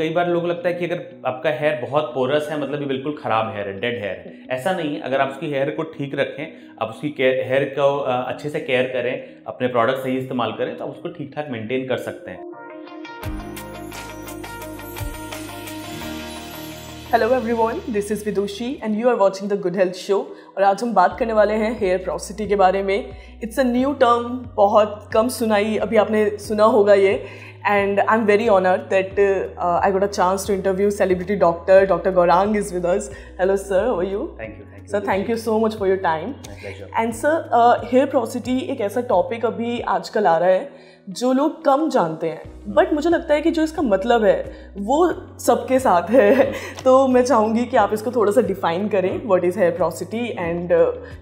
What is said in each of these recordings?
कई बार लोग लगता है कि अगर आपका हेयर बहुत पोरस है मतलब ये बिल्कुल ख़राब हेयर है डेड हेयर है। ऐसा नहीं है अगर आप उसकी हेयर को ठीक रखें, आप उसकी हेयर को अच्छे से केयर करें, अपने प्रोडक्ट सही इस्तेमाल करें तो आप उसको ठीक ठाक मेंटेन कर सकते हैं। Hello everyone this is Vidushi and you are watching the good health show और आज हम बात करने वाले हैं हेयर प्रोसिटी के बारे में। इट्स अ न्यू टर्म बहुत कम सुनाई, अभी आपने सुना होगा ये। And I am very honoured that I got a chance to interview celebrity doctor doctor Gaurang is with us hello sir how you thank you sir thank you so much for your time and sir hair porosity एक ऐसा topic अभी आजकल आ रहा है जो लोग कम जानते हैं। बट मुझे लगता है कि जो इसका मतलब है वो सबके साथ है। तो मैं चाहूँगी कि आप इसको थोड़ा सा डिफाइन करें what is hair porosity and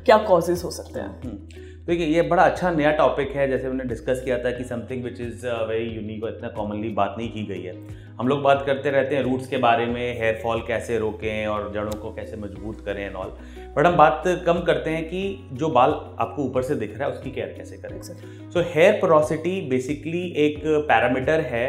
क्या कॉजेज हो सकते हैं। हम्म। देखिए ये बड़ा अच्छा नया टॉपिक है। जैसे हमने डिस्कस किया था कि something which is very unique और इतना कॉमनली बात नहीं की गई है। हम लोग बात करते रहते हैं रूट्स के बारे में हेयर फॉल कैसे रोकें और जड़ों को कैसे मज़बूत करें एंड ऑल बट हम बात कम करते हैं कि जो बाल आपको ऊपर से दिख रहा है उसकी केयर कैसे करें? Sir so hair porosity basically एक पैरामीटर है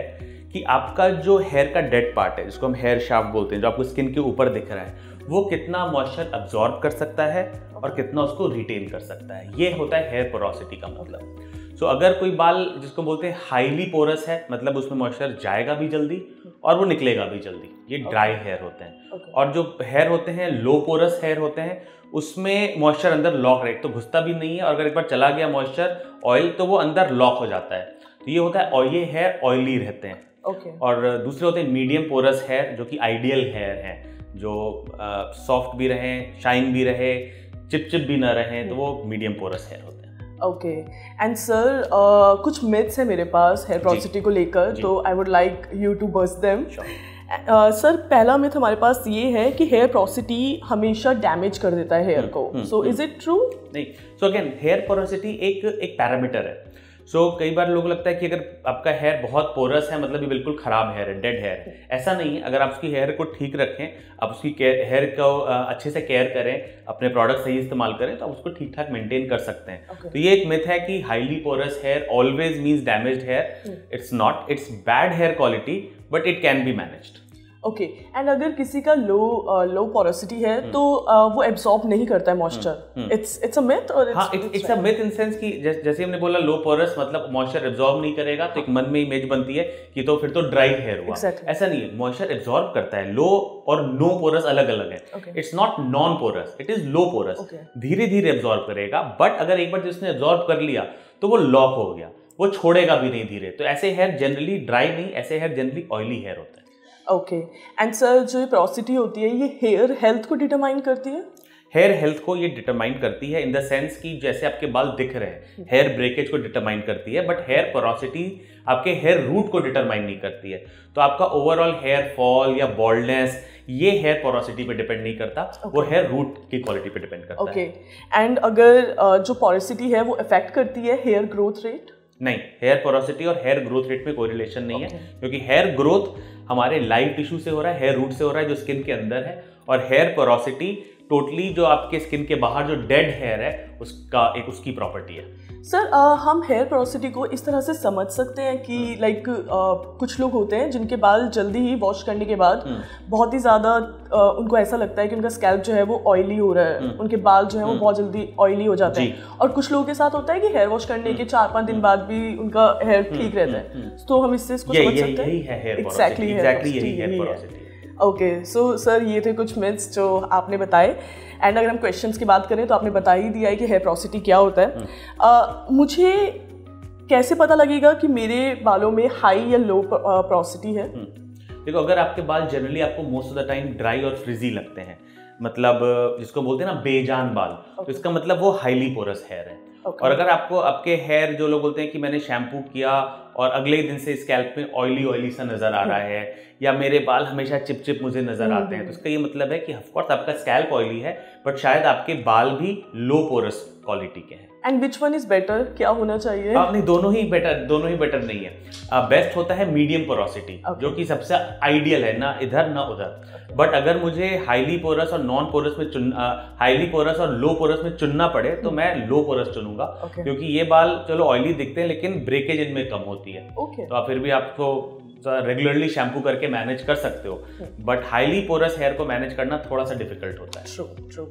कि आपका जो हेयर का डेड पार्ट है जिसको हम हेयर शाफ्ट बोलते हैं जो आपको स्किन के ऊपर दिख रहा है वो कितना मॉइस्चर अब्जॉर्ब कर सकता है और कितना उसको रिटेन कर सकता है? ये होता है हेयर पोरोसिटी का मतलब। सो so, अगर कोई बाल जिसको बोलते हैं हाईली पोरस है मतलब उसमें मॉइस्चर जाएगा भी जल्दी और वो निकलेगा भी जल्दी। ये ड्राई okay. हेयर होते हैं। Okay. और जो हेयर होते हैं लो पोरस हेयर होते हैं उसमें मॉइस्चर अंदर लॉक रहे तो घुसता भी नहीं है और अगर एक बार चला गया मॉइस्चर ऑयल तो वो अंदर लॉक हो जाता है। तो ये होता है और ये हेयर ऑयली रहते हैं। Okay. और दूसरे होते हैं मीडियम पोरस हेयर जो कि आइडियल हेयर हैं जो सॉफ्ट भी रहें शाइन भी रहे चिप चिप भी ना रहें तो वो मीडियम पोरस हेयर होते हैं। ओके एंड सर कुछ मिथ्स है मेरे पास हेयर प्रोसिटी को लेकर तो I would like you to bust them sir पहला मिथ हमारे पास ये है कि हेयर प्रोसिटी हमेशा डैमेज कर देता है हेयर हम्म, को. सो इज़ इट ट्रू नहीं. सो अगेन हेयर पोरोसिटी एक एक पैरामीटर है। सो so, कई बार लोग लगता है कि अगर आपका हेयर बहुत पोरस है मतलब ये बिल्कुल ख़राब हेयर है डेड हेयर है। ऐसा नहीं है अगर आप उसकी हेयर को ठीक रखें आप उसकी हेयर को अच्छे से केयर करें अपने प्रोडक्ट सही इस्तेमाल करें तो आप उसको ठीक ठाक मेंटेन कर सकते हैं। Okay. तो ये एक मिथ है कि highly porous hair always means damage hair it's not it's bad hair quality but it can be managed okay and अगर किसी का लो लो पोरोसिटी है hmm. तो वो एब्सॉर्ब नहीं करता है moisture it's it's a myth और it's a myth in sense कि जैसे हमने बोला लो पोरस मतलब मॉइस्चर एब्सॉर्ब नहीं करेगा तो एक मन में इमेज बनती है कि तो फिर तो ड्राई हेयर हुआ। ऐसा नहीं है मॉइस्चर एब्सॉर्ब करता है। लो और नो पोरस अलग अलग है। It's not non porous it is low porous धीरे धीरे एब्सॉर्ब करेगा बट अगर एक बार जिसने एब्सॉर्ब कर लिया तो वो लॉक हो गया। वो छोड़ेगा भी नहीं धीरे। तो ऐसे हेयर जनरली ड्राई नहीं ऐसे हेयर जनरली ऑयली हेयर होता हैं। ओके एंड सर जो ये प्रोसिटी होती है ये हेयर हेल्थ को डिटरमाइन करती है हेयर हेल्थ को ये डिटरमाइन करती है इन द सेंस कि जैसे आपके बाल दिख रहे हैं हेयर ब्रेकेज को डिटरमाइन करती है बट हेयर पोरोसिटी आपके हेयर रूट को डिटरमाइन नहीं करती है तो आपका ओवरऑल हेयर फॉल या बॉल्डनेस ये हेयर पोरोसिटी पे डिपेंड नहीं करता okay. वो हेयर रूट की क्वालिटी पे डिपेंड करता okay. है एंड अगर जो पोरोसिटी है वो इफ़ेक्ट करती है हेयर ग्रोथ रेट नहीं हेयर पोरोसिटी और हेयर ग्रोथ रेट में कोई रिलेशन नहीं okay. है क्योंकि हेयर ग्रोथ हमारे लाइव टिश्यू से हो रहा है हेयर रूट से हो रहा है, जो स्किन के अंदर है, और हेयर पोरोसिटी टोटली जो आपके स्किन के बाहर जो डेड हेयर है, उसका एक, उसकी प्रॉपर्टी है। सर हम हेयर पोरोसिटी को इस तरह से समझ सकते हैं कि लाइक कुछ लोग होते हैं जिनके बाल जल्दी ही वॉश करने के बाद हम्म। बहुत ही ज़्यादा उनको ऐसा लगता है कि उनका स्कैल्प जो है वो ऑयली हो रहा है। हम्म। उनके बाल जो है वो। बहुत जल्दी ऑयली हो जाते हैं। और कुछ लोगों के साथ होता है कि हेयर वॉश करने के चार पाँच दिन बाद भी उनका हेयर ठीक रहता है। तो हम इससे इसको समझ सकते हैं? Exactly hair okay so sir ये थे कुछ मिथ्स जो आपने बताए एंड अगर हम क्वेश्चंस की बात करें तो आपने बता ही दिया है कि हेयर प्रोसिटी क्या होता है uh, मुझे कैसे पता लगेगा कि मेरे बालों में हाई या लो प्रोसिटी है हम्म। देखो अगर आपके बाल जनरली आपको most of the time dry और फ्रिजी लगते हैं मतलब जिसको बोलते हैं ना बेजान बाल okay. तो इसका मतलब वो हाईली पोरस हेयर है okay. और अगर आपको आपके हेयर जो लोग बोलते हैं कि मैंने शैम्पू किया और अगले दिन से स्कैल्प में ऑयली ऑयली सा नज़र आ रहा है, या मेरे बाल हमेशा चिप चिप मुझे नज़र आते हैं। तो इसका ये मतलब है कि ऑफकोर्स आपका स्कैल्प ऑयली है बट शायद आपके बाल भी लो पोरस क्वालिटी के हैं। And which one is better क्या होना चाहिए आ, नहीं दोनों ही बेटर दोनों ही बेटर नहीं है बेस्ट होता है मीडियम पोरोसिटी okay. जो कि सबसे आइडियल है ना इधर ना उधर बट अगर मुझे हाईली पोरस और नॉन पोरस में चुन हाईली पोरस और लो पोरस में चुनना पड़े तो मैं लो पोरस चुनूँगा okay. क्योंकि ये बाल चलो ऑयली दिखते हैं लेकिन ब्रेकेज इनमें कम होती है okay. तो फिर भी आपको रेगुलरली शैम्पू करके मैनेज कर सकते हो। बट हाईली पोरस हेयर को मैनेज करना थोड़ा सा डिफ़िकल्ट होता है। True true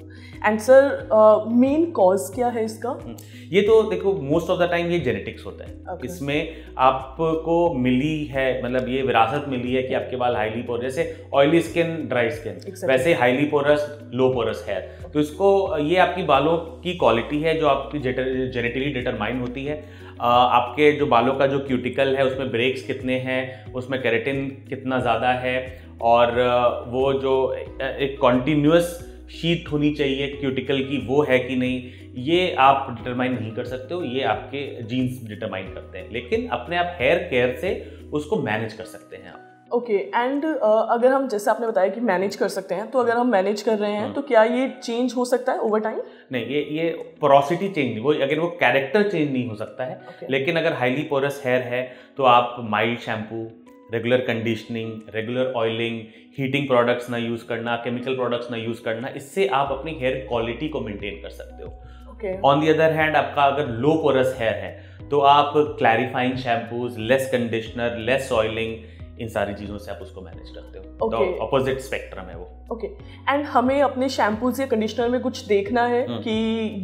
and sir main cause क्या है इसका? हम्म, ये तो देखो मोस्ट ऑफ़ द टाइम ये जेनेटिक्स होता है। Okay. इसमें आपको मिली है मतलब ये विरासत मिली है कि आपके बाल हाईली पोरस जैसे oily skin dry skin Exactly. वैसे highly porous low porous hair तो इसको ये आपकी बालों की क्वालिटी है जो आपकी जेनेटिकली डिटरमाइन होती है। आपके जो बालों का जो क्यूटिकल है, उसमें ब्रेक्स कितने हैं, उसमें कैरेटिन कितना ज़्यादा है, और वो जो एक कॉन्टीन्यूस शीट होनी चाहिए क्यूटिकल की, वो है कि नहीं, ये आप डिटरमाइन नहीं कर सकते हो, ये आपके जीन्स डिटरमाइन करते हैं। लेकिन अपने आप हेयर केयर से उसको मैनेज कर सकते हैं आप। ओके okay, एंड uh, अगर हम जैसे आपने बताया कि मैनेज कर सकते हैं तो अगर हम मैनेज कर रहे हैं तो क्या ये चेंज हो सकता है ओवर टाइम नहीं ये ये पोरोसिटी चेंज नहीं वो अगर वो कैरेक्टर चेंज नहीं हो सकता है Okay. लेकिन अगर हाईली पोरस हेयर है तो आप mild shampoo regular conditioning regular oiling heating products ना यूज़ करना केमिकल प्रोडक्ट्स ना यूज़ करना इससे आप अपनी हेयर क्वालिटी को मेंटेन कर सकते हो। ऑन दी अदर हैंड आपका अगर लो पोरस हेयर है तो आप clarifying shampoos less conditioner less oiling इन सारी चीज़ों से आप उसको मैनेज करते हो तो अपोजिट स्पेक्ट्रम है वो ओके okay. एंड हमें अपने शैम्पूज या कंडीशनर में कुछ देखना है हुँ. कि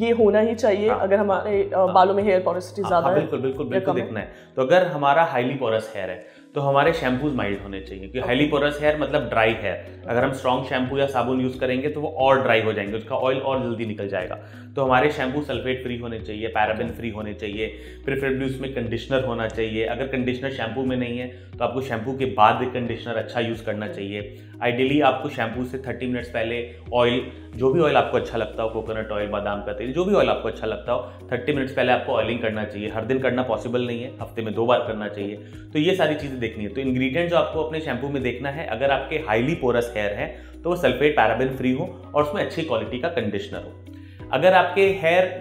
ये होना ही चाहिए हाँ। अगर हमारे हाँ. बालों में हेयर पोरोसिटी ज़्यादा हाँ, है बिल्कुल बिल्कुल बिल्कुल देखना है तो अगर हमारा हाईली पोरस हेयर है तो हमारे शैम्पूज माइल्ड होने चाहिए क्योंकि हाईली पोरस हेयर मतलब ड्राई हेयर अगर हम स्ट्रॉन्ग शैम्पू या साबुन यूज़ करेंगे तो वो और ड्राई हो जाएँगे उसका ऑयल और जल्दी निकल जाएगा। तो हमारे शैम्पू सल्फेट फ्री होने चाहिए पैराबिन फ्री होने चाहिए प्रिफरेबली उसमें कंडीशनर होना चाहिए। अगर कंडीशनर शैम्पू में नहीं है तो आपको शैम्पू के बाद कंडीशनर अच्छा यूज़ करना चाहिए। आइडियली आपको शैम्पू से 30 मिनट्स पहले ऑयल जो भी ऑयल आपको अच्छा लगता हो कोकोनट ऑयल बादाम का तेल जो भी ऑयल आपको अच्छा लगता हो 30 मिनट्स पहले आपको ऑयलिंग करना चाहिए। हर दिन करना पॉसिबल नहीं है हफ़्ते में दो बार करना चाहिए। तो ये सारी चीज़ें देखनी है। तो इंग्रेडिएंट जो आपको अपने शैम्पू में देखना है, अगर आपके हाईली पोरस हेयर है तो वो सल्फेट पैराबिन फ्री हो और उसमें अच्छी क्वालिटी का कंडीशनर हो। अगर आपके हेयर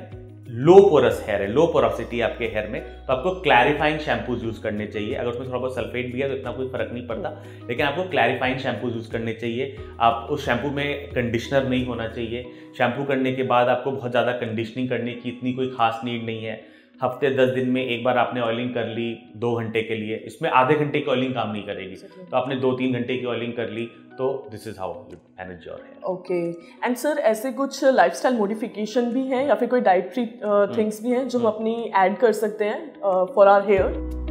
लो पोरस हेयर है लो पोरोसिटी आपके हेयर में तो आपको क्लैरिफाइंग शैम्पूज यूज़ करने चाहिए। अगर उसमें थोड़ा बहुत सल्फेट भी है तो इतना कोई फ़र्क नहीं पड़ता, लेकिन आपको क्लैरिफाइंग शैम्पूज यूज़ करने चाहिए। आप उस शैम्पू में कंडीशनर नहीं होना चाहिए। शैम्पू करने के बाद आपको बहुत ज़्यादा कंडीशनिंग करने की इतनी कोई खास नीड नहीं है। हफ़्ते दस दिन में एक बार आपने ऑयलिंग कर ली दो घंटे के लिए इसमें आधे घंटे की ऑयलिंग काम नहीं करेगी। तो आपने दो तीन घंटे की ऑयलिंग कर ली तो this is how you manage your hair okay and sir ऐसे कुछ लाइफस्टाइल मॉडिफिकेशन भी हैं या फिर कोई डाइटरी थिंग्स भी हैं जो हम अपनी ऐड कर सकते हैं फॉर आर हेयर